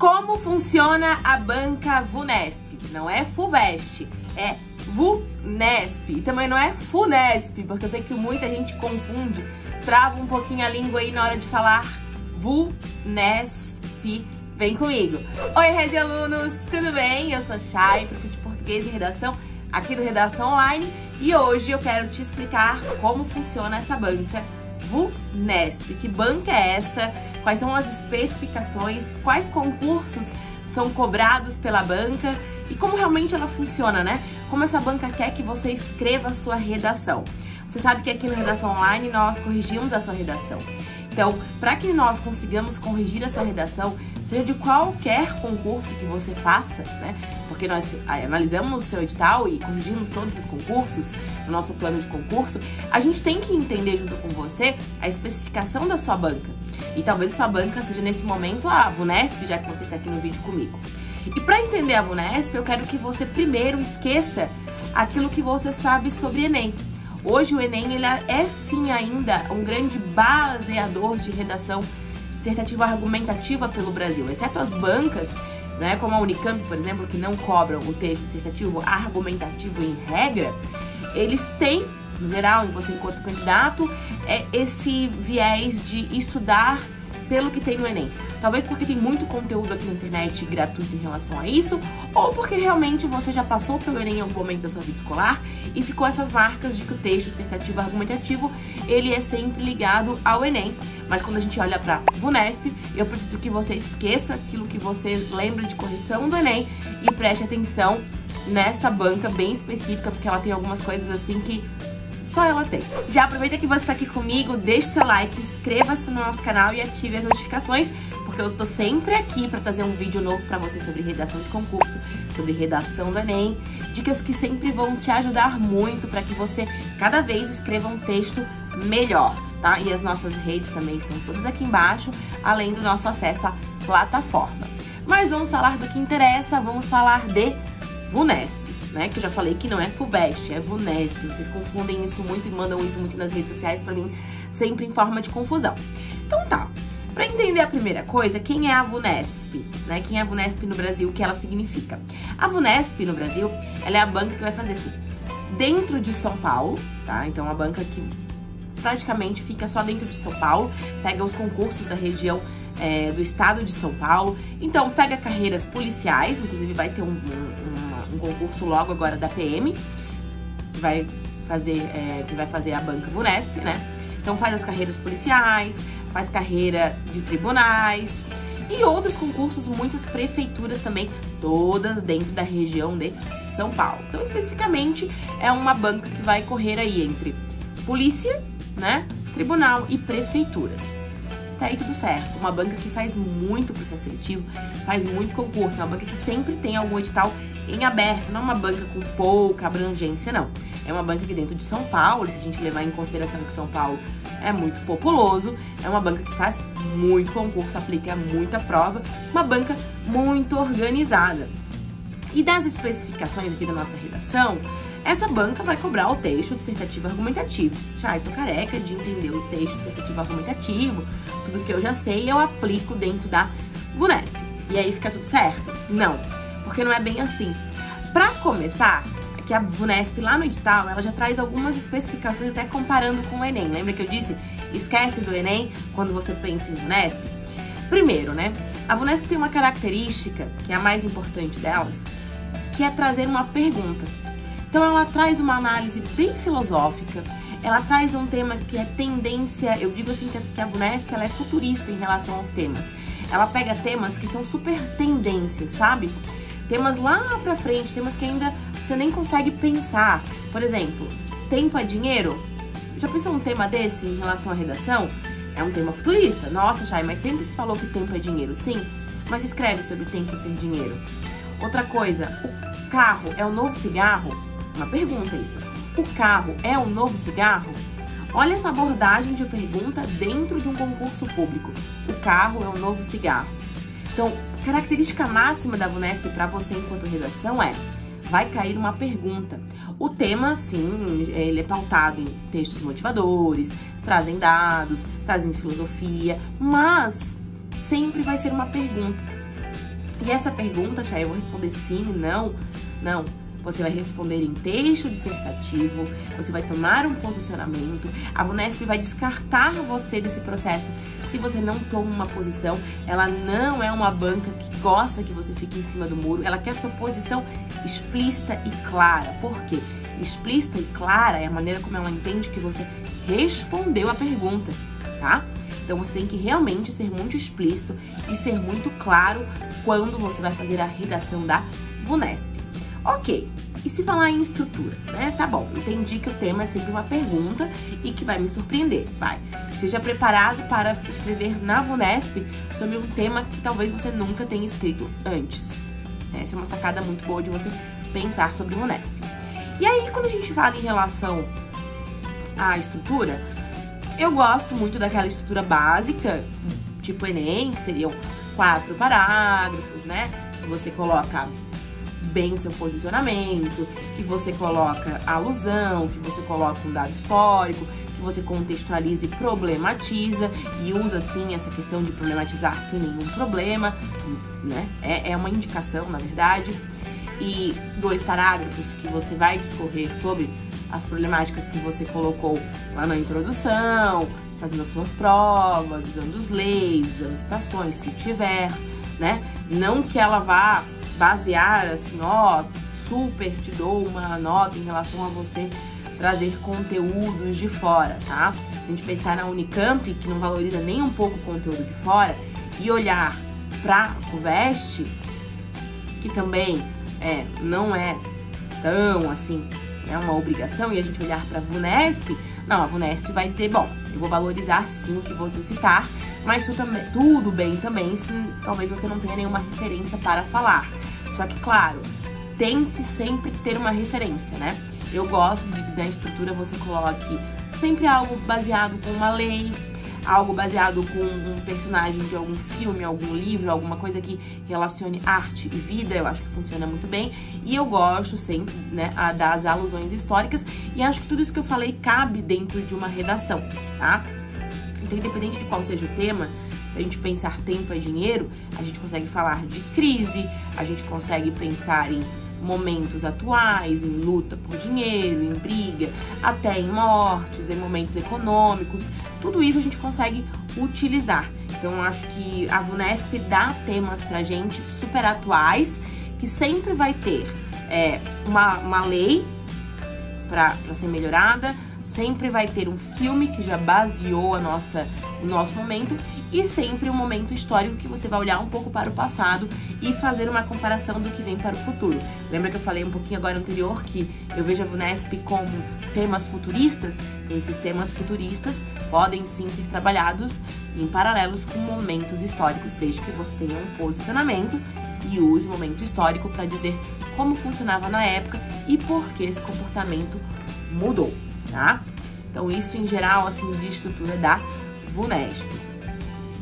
Como funciona a banca VUNESP? Não é FUVEST, é VUNESP. E também não é FUNESP, porque eu sei que muita gente confunde, trava um pouquinho a língua aí na hora de falar VUNESP. Vem comigo. Oi, Rede Alunos, tudo bem? Eu sou Chay, professor de português e redação aqui do Redação Online e hoje eu quero te explicar como funciona essa banca VUNESP. Que banca é essa? Quais são as especificações? Quais concursos são cobrados pela banca? E como realmente ela funciona, né? Como essa banca quer que você escreva a sua redação. Você sabe que aqui no Redação Online nós corrigimos a sua redação. Então, para que nós consigamos corrigir a sua redação, seja de qualquer concurso que você faça, né? Porque nós analisamos o seu edital e corrigimos todos os concursos no nosso plano de concurso, a gente tem que entender junto com você a especificação da sua banca. E talvez sua banca seja nesse momento a VUNESP, já que você está aqui no vídeo comigo. E para entender a VUNESP, eu quero que você primeiro esqueça aquilo que você sabe sobre Enem. Hoje o Enem ele é sim ainda um grande baseador de redação dissertativa argumentativa pelo Brasil, exceto as bancas, né, como a Unicamp, por exemplo, que não cobram o texto dissertativo argumentativo em regra, eles têm, no geral, você enquanto candidato, é esse viés de estudar pelo que tem no Enem. Talvez porque tem muito conteúdo aqui na internet gratuito em relação a isso, ou porque realmente você já passou pelo Enem em algum momento da sua vida escolar e ficou essas marcas de que o texto dissertativo argumentativo, ele é sempre ligado ao Enem. Mas quando a gente olha para VUNESP, eu preciso que você esqueça aquilo que você lembra de correção do Enem e preste atenção nessa banca bem específica, porque ela tem algumas coisas assim que só ela tem. Já aproveita que você está aqui comigo, deixe seu like, inscreva-se no nosso canal e ative as notificações, porque eu tô sempre aqui para trazer um vídeo novo para você sobre redação de concurso, sobre redação do Enem, dicas que sempre vão te ajudar muito para que você cada vez escreva um texto melhor, tá? E as nossas redes também estão todas aqui embaixo, além do nosso acesso à plataforma. Mas vamos falar do que interessa, vamos falar de VUNESP né? Que eu já falei que não é FUVEST, é VUNESP. Vocês confundem isso muito e mandam isso muito nas redes sociais para mim, sempre em forma de confusão. Então tá. Para entender a primeira coisa, quem é a VUNESP? Né? Quem é a VUNESP no Brasil, o que ela significa? A VUNESP no Brasil, ela é a banca que vai fazer assim, dentro de São Paulo, tá? Então, a banca que praticamente fica só dentro de São Paulo, pega os concursos da região é, do estado de São Paulo. Então, pega carreiras policiais, inclusive vai ter um, um um concurso logo agora da PM, que vai fazer, é, que vai fazer a banca Vunesp, né? Então faz as carreiras policiais, faz carreira de tribunais e outros concursos, muitas prefeituras também, todas dentro da região de São Paulo. Então, especificamente, é uma banca que vai correr aí entre polícia, né, tribunal e prefeituras. Tá aí tudo certo. Uma banca que faz muito processo seletivo, faz muito concurso, uma banca que sempre tem algum edital em aberto, não é uma banca com pouca abrangência, não. É uma banca que dentro de São Paulo, se a gente levar em consideração que São Paulo é muito populoso, é uma banca que faz muito concurso, aplica muita prova, uma banca muito organizada. E das especificações aqui da nossa redação, essa banca vai cobrar o texto dissertativo argumentativo. Já tô careca de entender o texto dissertativo argumentativo, tudo que eu já sei eu aplico dentro da VUNESP. E aí fica tudo certo? Não porque não é bem assim. Para começar, que a VUNESP lá no edital, ela já traz algumas especificações até comparando com o Enem. Lembra que eu disse, esquece do Enem quando você pensa em VUNESP? Primeiro, né, a VUNESP tem uma característica, que é a mais importante delas, que é trazer uma pergunta. Então ela traz uma análise bem filosófica, ela traz um tema que é tendência, eu digo assim que a VUNESP ela é futurista em relação aos temas. Ela pega temas que são super tendências, sabe? temas lá pra frente, temas que ainda você nem consegue pensar. Por exemplo, tempo é dinheiro? Já pensou um tema desse em relação à redação? É um tema futurista. Nossa, Chay, mas sempre se falou que tempo é dinheiro, sim. Mas escreve sobre tempo ser dinheiro. Outra coisa, o carro é o novo cigarro? Uma pergunta isso. O carro é o novo cigarro? Olha essa abordagem de pergunta dentro de um concurso público. O carro é o novo cigarro. Então, característica máxima da VUNESP para você enquanto redação é vai cair uma pergunta. O tema, sim, ele é pautado em textos motivadores, trazem dados, trazem filosofia, mas sempre vai ser uma pergunta. E essa pergunta, Chay, eu vou responder sim, não, não. Você vai responder em texto dissertativo, você vai tomar um posicionamento, a VUNESP vai descartar você desse processo se você não toma uma posição. Ela não é uma banca que gosta que você fique em cima do muro, ela quer sua posição explícita e clara. Por quê? Explícita e clara é a maneira como ela entende que você respondeu a pergunta, tá? Então você tem que realmente ser muito explícito e ser muito claro quando você vai fazer a redação da VUNESP. Ok, e se falar em estrutura, né? Tá bom, entendi que o tema é sempre uma pergunta e que vai me surpreender. Vai, esteja preparado para escrever na VUNESP sobre um tema que talvez você nunca tenha escrito antes. Essa é uma sacada muito boa de você pensar sobre VUNESP. E aí, quando a gente fala em relação à estrutura, eu gosto muito daquela estrutura básica, tipo Enem, que seriam quatro parágrafos, né? Você coloca bem o seu posicionamento, que você coloca alusão, que você coloca um dado histórico, que você contextualiza e problematiza e usa assim essa questão de problematizar sem nenhum problema, né? É, é uma indicação, na verdade. E dois parágrafos que você vai discorrer sobre as problemáticas que você colocou lá na introdução, fazendo as suas provas, usando os leis, usando citações, se tiver, né? Não que ela vá basear assim, ó, super te dou uma nota em relação a você trazer conteúdos de fora, tá? A gente pensar na Unicamp, que não valoriza nem um pouco o conteúdo de fora, e olhar para FUVEST, que também é, não é tão assim, é uma obrigação, e a gente olhar para VUNESP, não, a VUNESP vai dizer, bom, eu vou valorizar sim o que você citar, mas tudo, também, tudo bem também se talvez você não tenha nenhuma referência para falar. Só que, claro, tente sempre ter uma referência, né? Eu gosto de na estrutura você coloque sempre algo baseado com uma lei, algo baseado com um personagem de algum filme, algum livro, alguma coisa que relacione arte e vida, eu acho que funciona muito bem. E eu gosto sempre, né, das alusões históricas e acho que tudo isso que eu falei cabe dentro de uma redação, tá? Então, independente de qual seja o tema, a gente pensar tempo é dinheiro, a gente consegue falar de crise, a gente consegue pensar em momentos atuais, em luta por dinheiro, em briga, até em mortes, em momentos econômicos. Tudo isso a gente consegue utilizar. Então, acho que a VUNESP dá temas pra gente super atuais, que sempre vai ter é, uma, uma lei para ser melhorada, sempre vai ter um filme que já baseou a nossa, o nosso momento e sempre um momento histórico que você vai olhar um pouco para o passado e fazer uma comparação do que vem para o futuro. Lembra que eu falei um pouquinho agora anterior que eu vejo a VUNESP como temas futuristas? Então, esses temas futuristas podem sim ser trabalhados em paralelos com momentos históricos, desde que você tenha um posicionamento e use o momento histórico para dizer como funcionava na época e por que esse comportamento mudou tá? Então isso em geral, assim, de estrutura da VUNESP.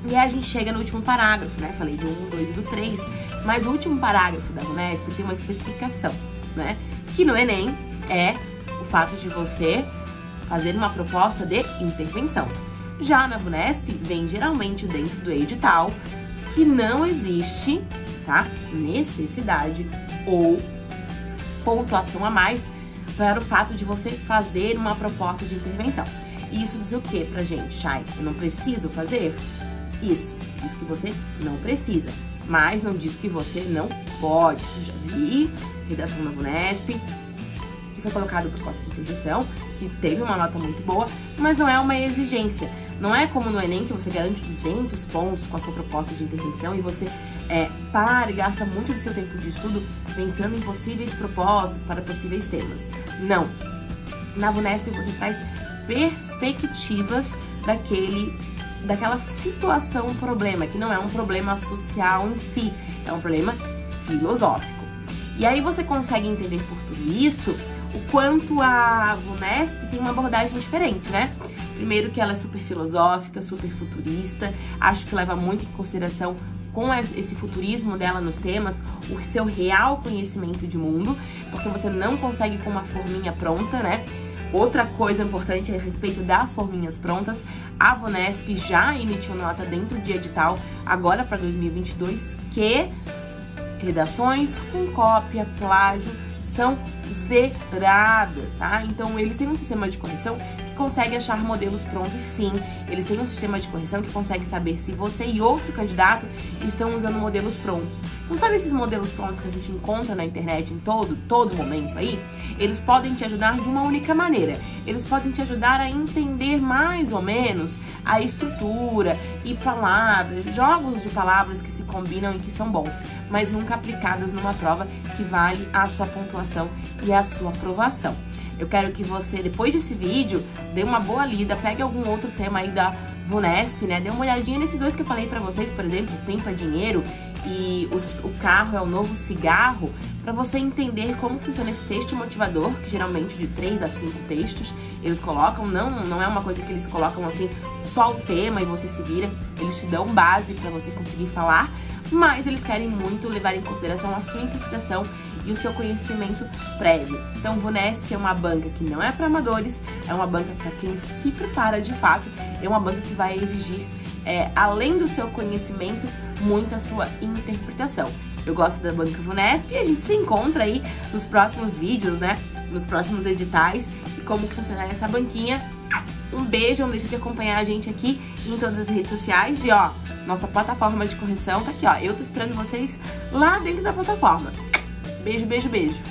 E aí a gente chega no último parágrafo, né? Falei do 1, 2 e do 3, mas o último parágrafo da VUNESP tem uma especificação, né? Que no Enem é o fato de você fazer uma proposta de intervenção. Já na VUNESP, vem geralmente dentro do edital que não existe, tá? Necessidade ou pontuação a mais para o fato de você fazer uma proposta de intervenção. E isso diz o que pra gente, Chay? Eu não preciso fazer? Isso, diz que você não precisa, mas não diz que você não pode. Eu já vi redação da VUNESP, que foi colocado proposta de intervenção, que teve uma nota muito boa, mas não é uma exigência. Não é como no Enem que você garante 200 pontos com a sua proposta de intervenção e você é, para e gasta muito do seu tempo de estudo pensando em possíveis propostas para possíveis temas. Não. Na VUNESP você traz perspectivas daquele daquela situação problema, que não é um problema social em si, é um problema filosófico. E aí você consegue entender por tudo isso o quanto a VUNESP tem uma abordagem diferente, né? Primeiro que ela é super filosófica, super futurista, acho que leva muito em consideração com esse futurismo dela nos temas, o seu real conhecimento de mundo, porque você não consegue com uma forminha pronta, né? Outra coisa importante a respeito das forminhas prontas, a Vonesp já emitiu nota dentro de edital agora para 2022 que redações com cópia, plágio, são zeradas, tá? Então eles têm um sistema de correção consegue achar modelos prontos sim. Eles têm um sistema de correção que consegue saber se você e outro candidato estão usando modelos prontos. Não sabe esses modelos prontos que a gente encontra na internet em todo, todo momento aí? Eles podem te ajudar de uma única maneira. Eles podem te ajudar a entender mais ou menos a estrutura e palavras, jogos de palavras que se combinam e que são bons, mas nunca aplicadas numa prova que vale a sua pontuação e a sua aprovação. Eu quero que você, depois desse vídeo, dê uma boa lida, pegue algum outro tema aí da Vunesp, né? Dê uma olhadinha nesses dois que eu falei pra vocês, por exemplo, Tempo é Dinheiro e os, o carro é o novo cigarro, para você entender como funciona esse texto motivador, que geralmente de 3 a 5 textos eles colocam, não, não é uma coisa que eles colocam assim, só o tema e você se vira, eles te dão base para você conseguir falar, mas eles querem muito levar em consideração a sua interpretação e o seu conhecimento prévio. Então, o Vunesp é uma banca que não é para amadores, é uma banca para quem se prepara de fato, é uma banca que vai exigir, é, além do seu conhecimento, muita sua interpretação. Eu gosto da banca Vunesp e a gente se encontra aí nos próximos vídeos, né? Nos próximos editais e como funcionar essa banquinha. Um beijo, não deixe de acompanhar a gente aqui em todas as redes sociais e ó, nossa plataforma de correção tá aqui, ó. Eu tô esperando vocês lá dentro da plataforma. Beijo, beijo, beijo.